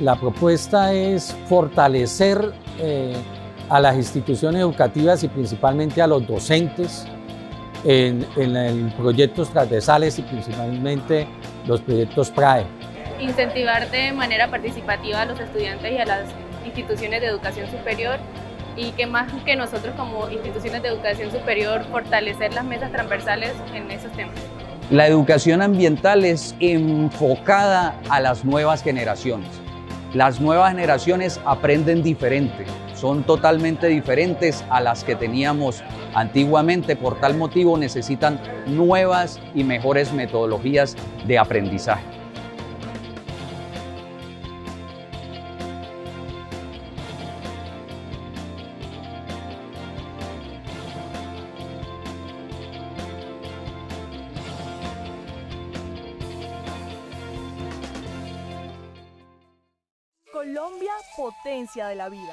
la propuesta es fortalecer eh, a las instituciones educativas y principalmente a los docentes en, en proyectos transversales y principalmente los proyectos PRAE. Incentivar de manera participativa a los estudiantes y a las instituciones de educación superior y que más que nosotros como instituciones de educación superior fortalecer las mesas transversales en esos temas. La educación ambiental es enfocada a las nuevas generaciones. Las nuevas generaciones aprenden diferente, son totalmente diferentes a las que teníamos antiguamente, por tal motivo necesitan nuevas y mejores metodologías de aprendizaje. Colombia, potencia de la vida.